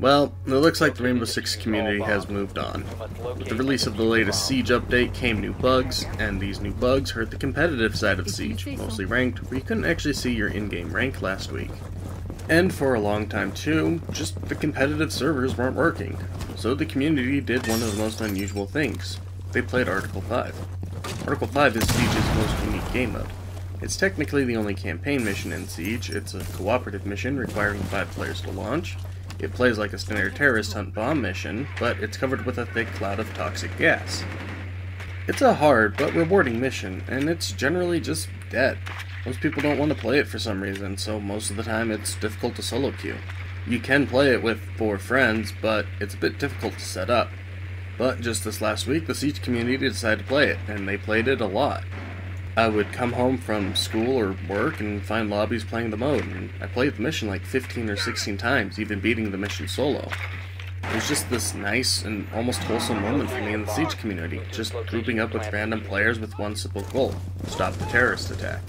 Well, it looks like the Rainbow Six community has moved on. With the release of the latest Siege update came new bugs, and these new bugs hurt the competitive side of Siege, mostly ranked, where you couldn't actually see your in-game rank last week. And for a long time too, just the competitive servers weren't working. So the community did one of the most unusual things. They played Article 5. Article 5 is Siege's most unique game mode. It's technically the only campaign mission in Siege, it's a cooperative mission requiring 5 players to launch, it plays like a standard terrorist hunt bomb mission, but it's covered with a thick cloud of toxic gas. It's a hard but rewarding mission, and it's generally just dead. Most people don't want to play it for some reason, so most of the time it's difficult to solo queue. You can play it with four friends, but it's a bit difficult to set up. But just this last week, the Siege community decided to play it, and they played it a lot. I would come home from school or work and find lobbies playing the mode, and I played the mission like 15 or 16 times, even beating the mission solo. It was just this nice and almost wholesome moment for me in the Siege community, just grouping up with random players with one simple goal, stop the terrorist attack.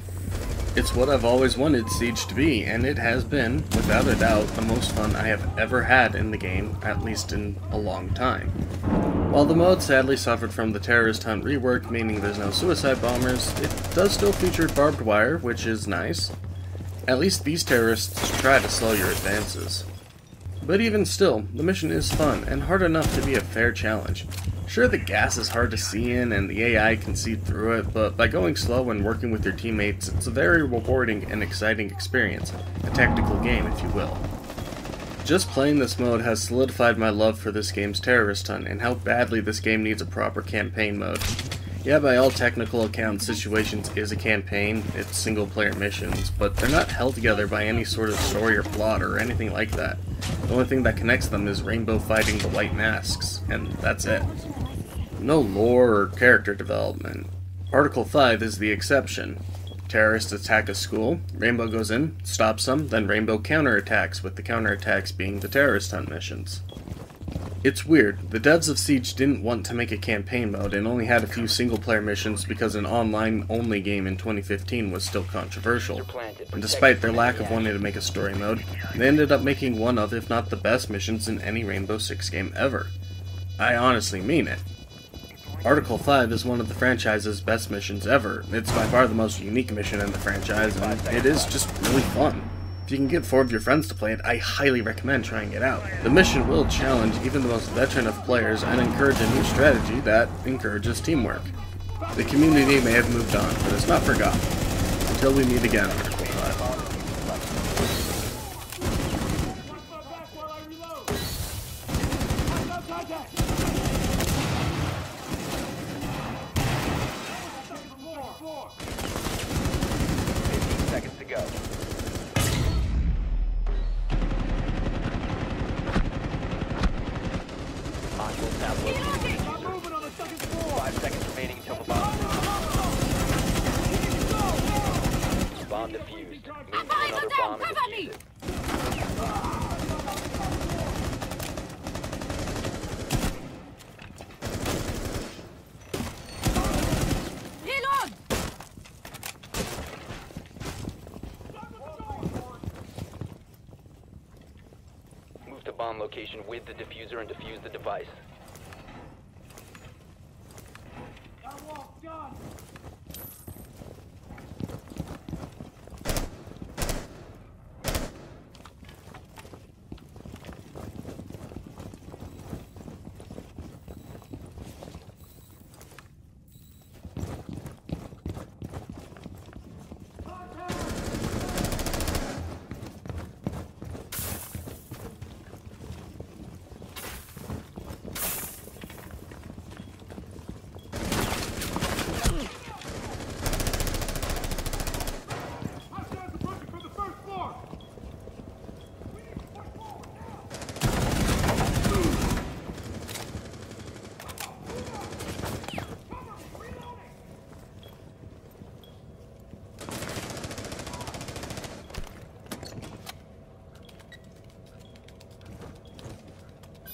It's what I've always wanted Siege to be, and it has been, without a doubt, the most fun I have ever had in the game, at least in a long time. While the mode sadly suffered from the terrorist hunt rework, meaning there's no suicide bombers, it does still feature barbed wire, which is nice. At least these terrorists try to slow your advances. But even still, the mission is fun, and hard enough to be a fair challenge. Sure, the gas is hard to see in, and the AI can see through it, but by going slow and working with your teammates, it's a very rewarding and exciting experience. A tactical game, if you will. Just playing this mode has solidified my love for this game's terrorist hunt and how badly this game needs a proper campaign mode. Yeah, by all technical accounts, Situations is a campaign, it's single player missions, but they're not held together by any sort of story or plot or anything like that. The only thing that connects them is Rainbow fighting the White Masks, and that's it. No lore or character development. Article 5 is the exception. Terrorists attack a school, Rainbow goes in, stops them, then Rainbow counterattacks, with the counterattacks being the terrorist hunt missions. It's weird, the devs of Siege didn't want to make a campaign mode and only had a few single player missions because an online only game in 2015 was still controversial. And despite their lack of wanting to make a story mode, they ended up making one of, if not the best missions in any Rainbow Six game ever. I honestly mean it. Article 5 is one of the franchise's best missions ever. It's by far the most unique mission in the franchise, and it is just really fun. If you can get four of your friends to play it, I highly recommend trying it out. The mission will challenge even the most veteran of players and encourage a new strategy that encourages teamwork. The community may have moved on, but it's not forgotten. Until we meet again, Article 5. seconds to go. Hostile tableau. Five seconds remaining until the bomb. Bomb defused. Move to another bomb and defuse it. Move to bomb location with the defuser and defuse the device.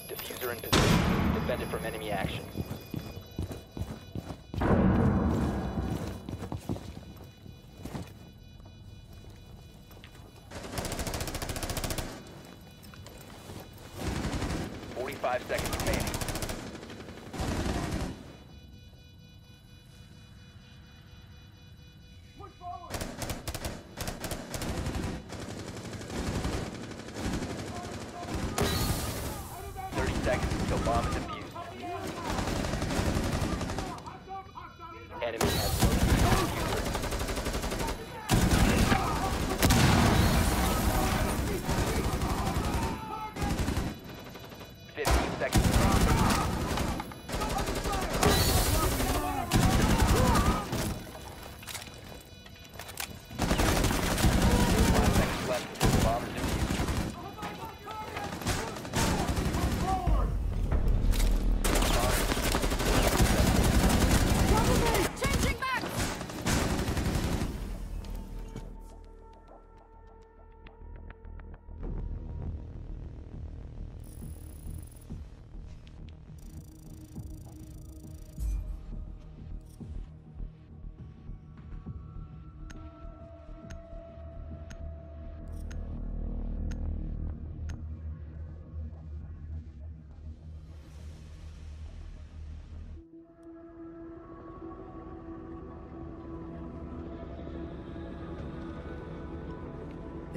Defuser in position. From enemy action. 45 seconds remaining. Thirty seconds until bomb is defused.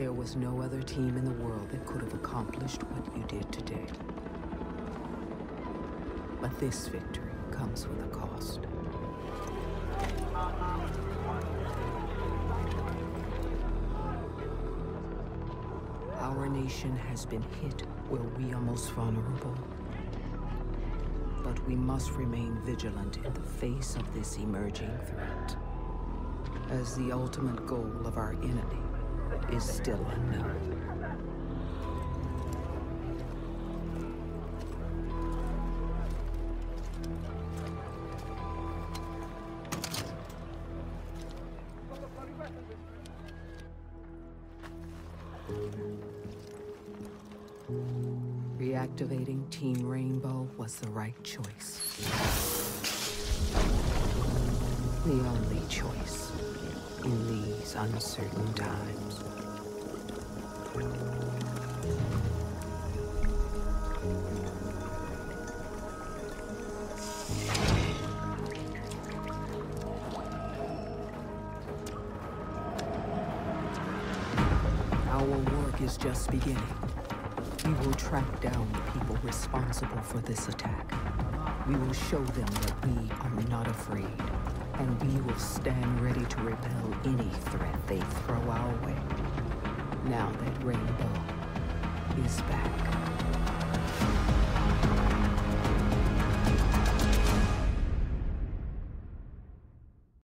There was no other team in the world that could have accomplished what you did today. But this victory comes with a cost. Our nation has been hit where we are most vulnerable. But we must remain vigilant in the face of this emerging threat, as the ultimate goal of our enemy is still unknown. Reactivating Team Rainbow was the right choice. The only choice in these uncertain times. Our work is just beginning. We will track down the people responsible for this attack. We will show them that we are not afraid, and we will stand ready to repel any threat they throw our way. Now that rainbow is back.